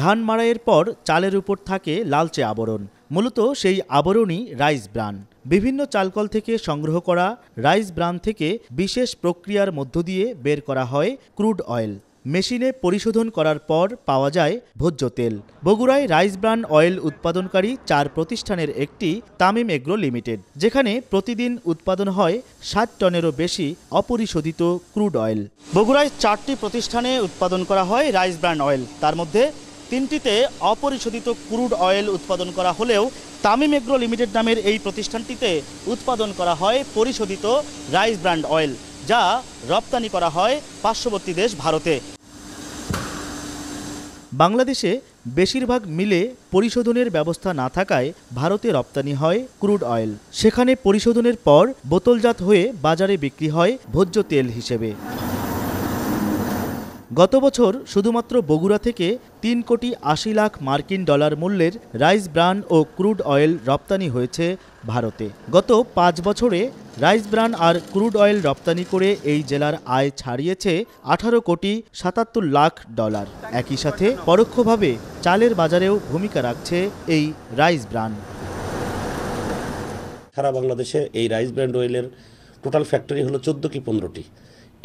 ধান মাড়াইয়ের পর চালের উপর থাকে লালচে আবরণ। মূলত সেই আবরণই রাইস ব্রান। বিভিন্ন চালকল থেকে সংগ্রহ করা রাইস ব্রান থেকে বিশেষ প্রক্রিয়ার মধ্য দিয়ে বের করা হয় ক্রুড অয়েল। মেশিনে পরিশোধন করার পর পাওয়া যায় ভোজ্য তেল। বগুড়ায় রাইস ব্রান অয়েল উৎপাদনকারী চার প্রতিষ্ঠানের একটি তামিম এগ্রো লিমিটেড, যেখানে প্রতিদিন উৎপাদন হয় ষাট টনেরও বেশি অপরিশোধিত ক্রুড অয়েল। বগুড়ায় চারটি প্রতিষ্ঠানে উৎপাদন করা হয় রাইস ব্রান অয়েল। তার মধ্যে তিনটিতে অপরিশোধিত ক্রুড অয়েল উৎপাদন করা হলেও তামিম এগ্রো লিমিটেড নামের এই প্রতিষ্ঠানটিতে উৎপাদন করা হয় পরিশোধিত রাইস ব্র্যান্ড অয়েল, যা রপ্তানি করা হয় পার্শ্ববর্তী দেশ ভারতে। বাংলাদেশে বেশিরভাগ মিলে পরিশোধনের ব্যবস্থা না থাকায় ভারতে রপ্তানি হয় ক্রুড অয়েল। সেখানে পরিশোধনের পর বোতলজাত হয়ে বাজারে বিক্রি হয় ভোজ্য তেল হিসেবে। গত বছর শুধুমাত্র বগুড়া থেকে তিন কোটি আশি লাখ মার্কিন ডলার মূল্যের রাইস ব্রান ও ক্রুড অয়েল রপ্তানি হয়েছে ভারতে। গত পাঁচ বছরে রাইস ব্রান আর ক্রুড অয়েল রপ্তানি করে এই জেলার আয় ছাড়িয়েছে আঠারো কোটি সাতাত্তর লাখ ডলার। একই সাথে পরোক্ষভাবে চালের বাজারেও ভূমিকা রাখছে এই রাইস ব্রান। সারা বাংলাদেশে এই রাইস ব্র্যান্ড অয়েলের টোটাল ফ্যাক্টরি হলো চোদ্দ কি পনেরোটি।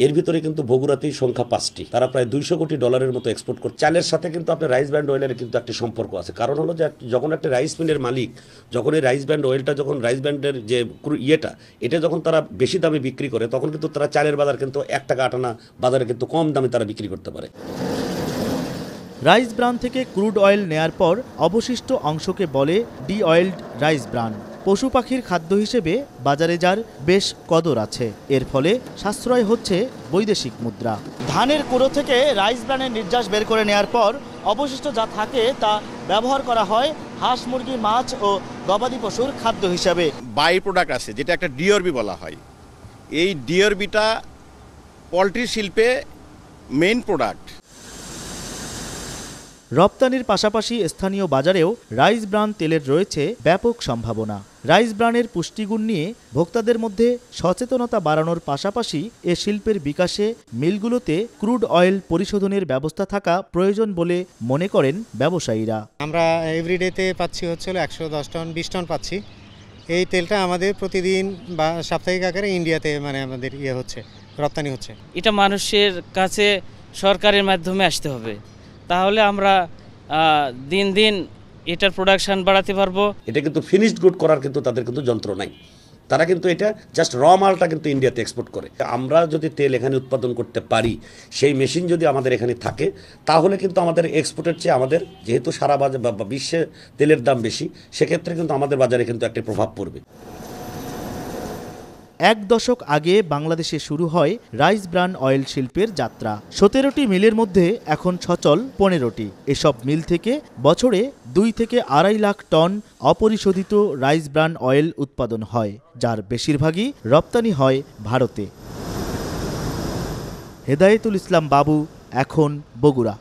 এর ভিতরে কিন্তু বগুড়াতেই সংখ্যা পাঁচটি। তারা প্রায় দুইশো কোটি ডলারের মতো এক্সপোর্ট করে চালের সাথে কিন্তু আপনার রাইস ব্র্যান্ড অয়েলের কিন্তু একটি সম্পর্ক আছে। কারণ হলো যে, যখন একটা রাইস মিলের মালিক, যখন এই রাইস ব্র্যান্ড অয়েলটা যখন রাইস ব্র্যান্ডের যে ইয়েটা, এটা যখন তারা বেশি দামে বিক্রি করে, তখন কিন্তু তারা চালের বাজার কিন্তু এক টাকা আটানা বাজারে কিন্তু কম দামে তারা বিক্রি করতে পারে। রাইস ব্রান থেকে ক্রুড অয়েল নেয়ার পর অবশিষ্ট অংশকে বলে ডি অয়েলড রাইস ব্রান পশু পাখির খাদ্য হিসেবে বাজারে যার বেশ কদর আছে। এর ফলে সাশ্রয় হচ্ছে বৈদেশিক মুদ্রা। ধানের কুড়ো থেকে রাইস ব্রানের নির্যাস বের করে নেয়ার পর অবশিষ্ট যা থাকে তা ব্যবহার করা হয় হাঁস, মুরগি, মাছ ও গবাদি পশুর খাদ্য হিসাবে। বাই প্রোডাক্ট আছে, যেটা একটা ডিওরবি বলা হয়। এই ডিওরবিটা পোলট্রি শিল্পে মেইন প্রোডাক্ট রপ্তানির পাশাপাশি স্থানীয় বাজারেও রাইস ব্রান তেলের রয়েছে ব্যাপক সম্ভাবনা। রাইস ব্রানের পুষ্টিগুণ নিয়ে ভোক্তাদের মধ্যে সচেতনতা বাড়ানোর পাশাপাশি এ শিল্পের বিকাশে মিলগুলোতে ক্রুড অয়েল পরিশোধনের ব্যবস্থা থাকা প্রয়োজন বলে মনে করেন ব্যবসায়ীরা। আমরা এভরিডেতে পাচ্ছি হচ্ছে একশো দশ টন বিশ টন পাচ্ছি। এই তেলটা আমাদের প্রতিদিন বা সাপ্তাহিক আকারে ইন্ডিয়াতে মানে আমাদের ইয়ে হচ্ছে রপ্তানি হচ্ছে। এটা মানুষের কাছে সরকারের মাধ্যমে আসতে হবে। তাহলে আমরা দিন দিন এটার প্রোডাকশন বাড়াতে পারব। এটা কিন্তু ফিনিশড গুড করার কিন্তু তাদের কিন্তু যন্ত্র নাই। তারা কিন্তু এটা জাস্ট র মালটা কিন্তু ইন্ডিয়াতে এক্সপোর্ট করে। আমরা যদি তেল এখানে উৎপাদন করতে পারি, সেই মেশিন যদি আমাদের এখানে থাকে, তাহলে কিন্তু আমাদের এক্সপোর্টের চেয়ে আমাদের যেহেতু সারা বাজার বিশ্বে তেলের দাম বেশি, সেক্ষেত্রে কিন্তু আমাদের বাজারে কিন্তু একটা প্রভাব পড়বে। এক দশক আগে বাংলাদেশে শুরু হয় রাইস ব্রান অয়েল শিল্পের যাত্রা। সতেরোটি মিলের মধ্যে এখন সচল পনেরোটি। এসব মিল থেকে বছরে দুই থেকে আড়াই লাখ টন অপরিশোধিত রাইস ব্রান অয়েল উৎপাদন হয়, যার বেশিরভাগই রপ্তানি হয় ভারতে। হেদায়েতুল ইসলাম বাবু, এখন বগুড়া।